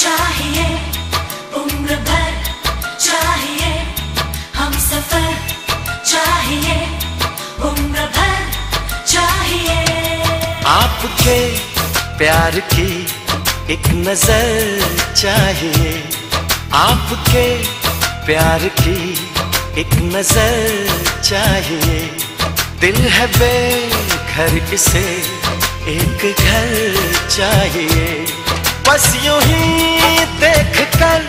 चाहिए, उम्र भर चाहिए, हम सफ़र चाहिए, उम्र भर चाहिए। आपके प्यार की एक नज़र चाहिए, आपके प्यार की एक नज़र चाहिए। दिल है बेघर इसे एक घर चाहिए। बस यूँ ही देख कर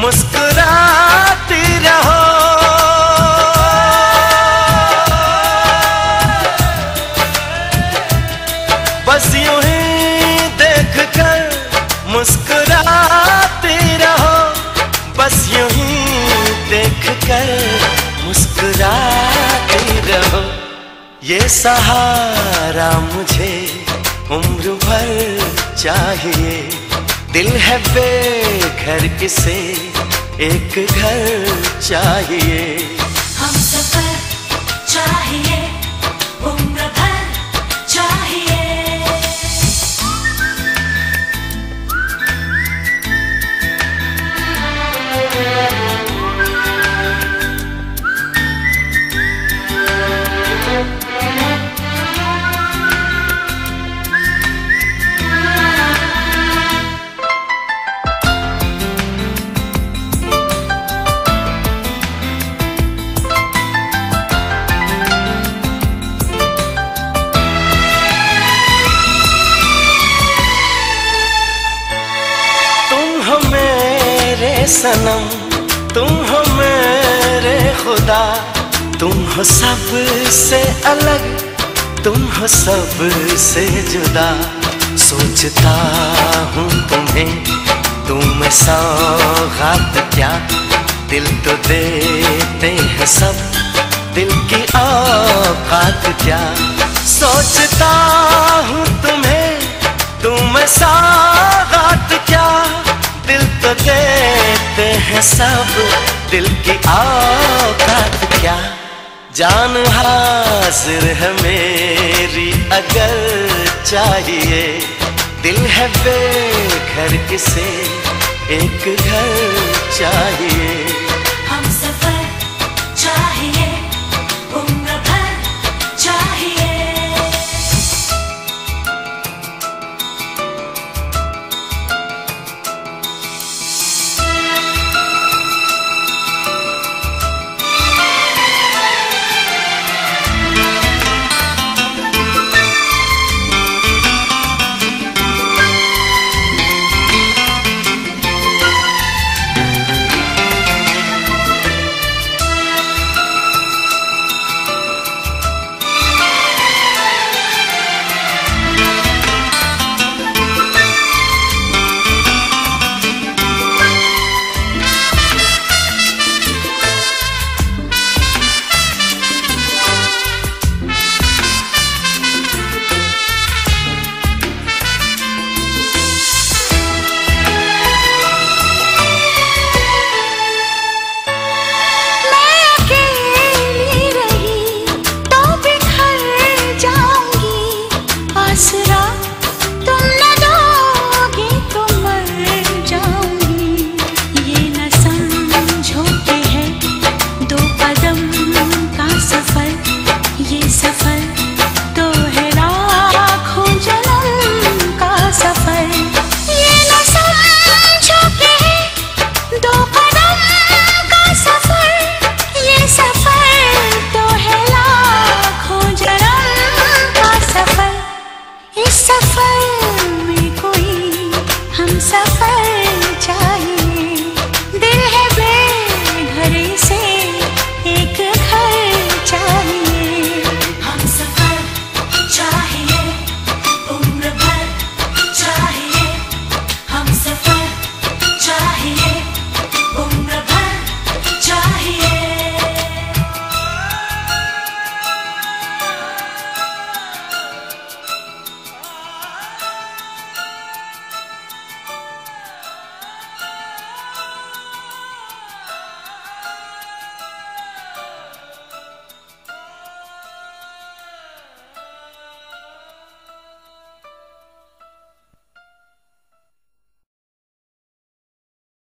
मुस्कुराती रहो। बस यूँ ही देख कर मुस्कुराती रहो। बस यूँ ही देख कर मुस्कुराती रहो। ये सहारा मुझे उम्र भर चाहिए। दिल है बेघर किसे एक घर चाहिए? सनम, तुम हो मेरे खुदा। तुम हो सबसे अलग, तुम हो सबसे जुदा। सोचता हूँ तुम्हें, तुम सौगात क्या? दिल तो देते हैं सब, दिल की औकात क्या? हैं सब दिल की औकात क्या? जान हाजिर है मेरी अगर चाहिए। दिल है बेघर किसे एक घर चाहिए।